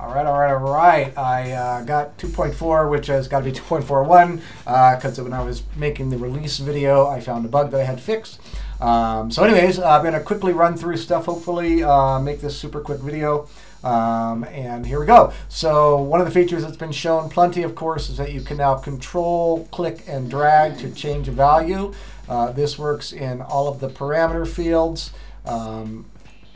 All right, all right, all right. I uh, got 2.4, which has got to be 2.41, because uh, when I was making the release video, I found a bug that I had fixed. Um, so anyways, I'm going to quickly run through stuff, hopefully uh, make this super quick video. Um, and here we go. So one of the features that's been shown plenty, of course, is that you can now control, click, and drag to change a value. Uh, this works in all of the parameter fields. Um,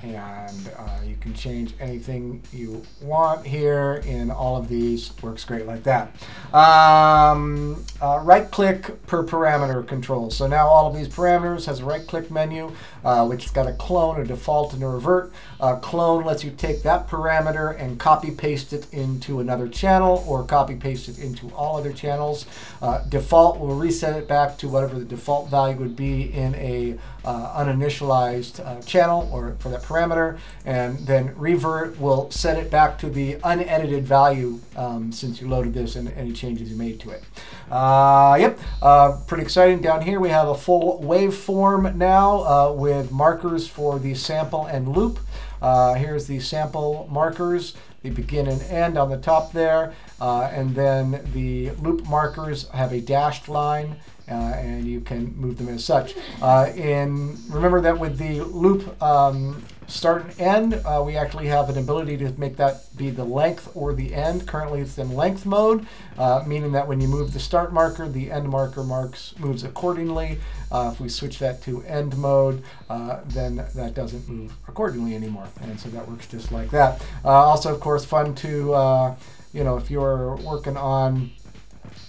and uh, you can change anything you want here in all of these. Works great like that. Um, uh, right click per parameter control. So now all of these parameters has a right click menu uh, which has got a clone, a default, and a revert. Uh, clone lets you take that parameter and copy paste it into another channel or copy paste it into all other channels. Uh, default will reset it back to whatever the default value would be in a uh, uninitialized channel or for that parameter. And then revert will set it back to the unedited value um, since you loaded this and any changes you made to it. Uh, yep, uh, pretty exciting. Down here we have a full waveform now uh, with markers for the sample and loop. Uh, here's the sample markers, the begin and end on the top there. and then the loop markers have a dashed line uh, and you can move them as such. Uh, and remember that with the loop um, start and end, uh, we actually have an ability to make that be the length or the end. Currently it's in length mode, uh, meaning that when you move the start marker, the end marker marks moves accordingly. Uh, if we switch that to end mode, uh, then that doesn't move accordingly anymore. And so that works just like that. also, of course, fun to, you know, if you're working on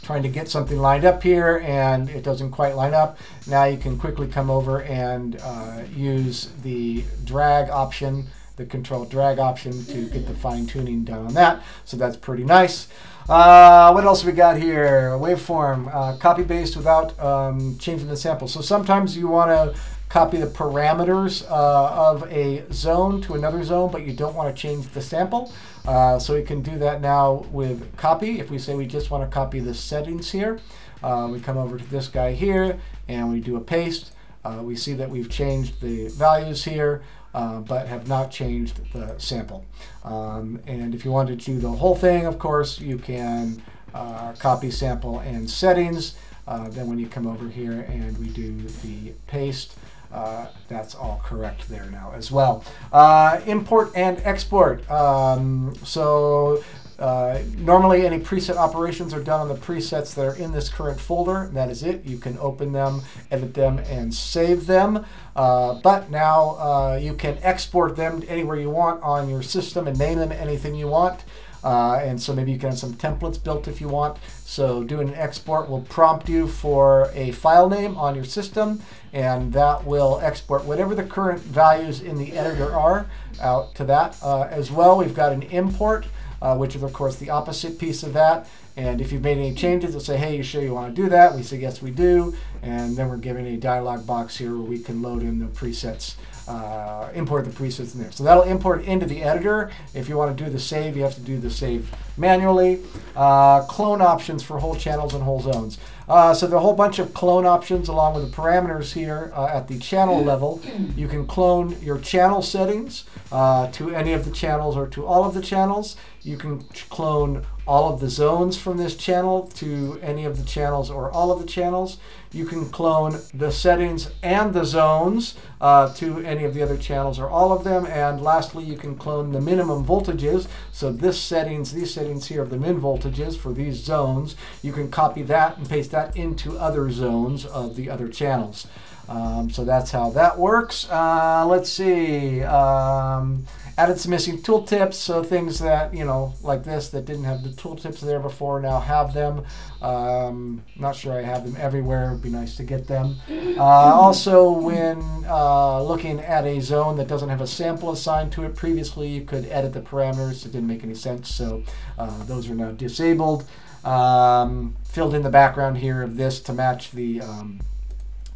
trying to get something lined up here and it doesn't quite line up. Now you can quickly come over and uh, use the drag option, the control drag option to get the fine tuning done on that. So that's pretty nice. Uh, what else we got here? Waveform, uh, copy paste without um, changing the sample. So sometimes you want to copy the parameters uh, of a zone to another zone, but you don't want to change the sample. Uh, so we can do that now with copy. If we say we just want to copy the settings here, uh, we come over to this guy here and we do a paste. Uh, we see that we've changed the values here, uh, but have not changed the sample. Um, and if you wanted to do the whole thing, of course, you can uh, copy sample and settings. then when you come over here and we do the paste, uh, that's all correct there now as well. Uh, import and export. Um, so uh, normally any preset operations are done on the presets that are in this current folder. That is it. You can open them, edit them, and save them. Uh, but now uh, you can export them anywhere you want on your system and name them anything you want. Uh, and so maybe you can have some templates built if you want. So doing an export will prompt you for a file name on your system, and that will export whatever the current values in the editor are out to that. Uh, as well, we've got an import, uh, which is of course the opposite piece of that. And if you've made any changes, it'll say, hey, you sure you want to do that? We say, yes, we do. And then we're given a dialog box here where we can load in the presets uh, import the presets in there. So that'll import into the editor. If you want to do the save, you have to do the save manually. Uh, clone options for whole channels and whole zones. Uh, so there are a whole bunch of clone options along with the parameters here uh, at the channel level. You can clone your channel settings uh, to any of the channels or to all of the channels. You can clone all of the zones from this channel to any of the channels or all of the channels. You can clone the settings and the zones uh, to any of the other channels or all of them. And lastly, you can clone the minimum voltages. So this settings, these settings here of the min voltages for these zones, you can copy that and paste that into other zones of the other channels. Um, so that's how that works. Uh, let's see. Um, added some missing tooltips, so things that, you know, like this that didn't have the tooltips there before now have them. Um, not sure I have them everywhere. It would be nice to get them. Uh, also, when uh, looking at a zone that doesn't have a sample assigned to it previously, you could edit the parameters. It didn't make any sense, so uh, those are now disabled. Um, filled in the background here of this to match the um,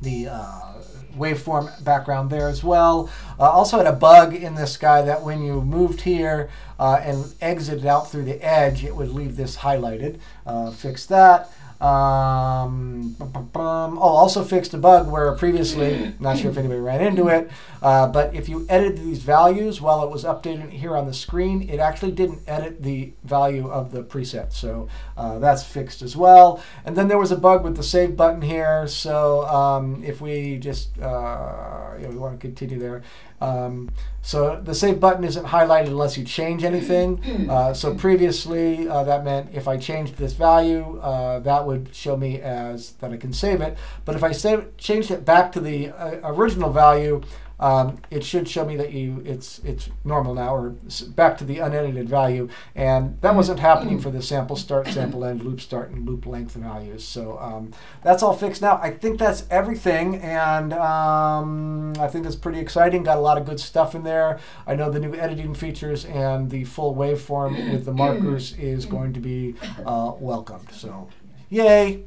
the uh, waveform background there as well. Uh, also had a bug in this guy that when you moved here uh, and exited out through the edge, it would leave this highlighted. Uh, fix that. Um. Oh, also fixed a bug where previously, not sure if anybody ran into it, uh, but if you edited these values while it was updated here on the screen, it actually didn't edit the value of the preset. So uh, that's fixed as well. And then there was a bug with the save button here. So um, if we just, uh, yeah, we want to continue there. Um, so the save button isn't highlighted unless you change anything. Uh, so previously uh, that meant if I changed this value, uh, that would show me as that I can save it. But if I save, changed it back to the uh, original value, um, it should show me that you it's it's normal now or back to the unedited value. And that wasn't happening for the sample start sample end loop start and loop length values. So um, that's all fixed now. I think that's everything and um, i think it's pretty exciting. Got a lot of good stuff in there. I know the new editing features and the full waveform with the markers is going to be uh, welcomed so yay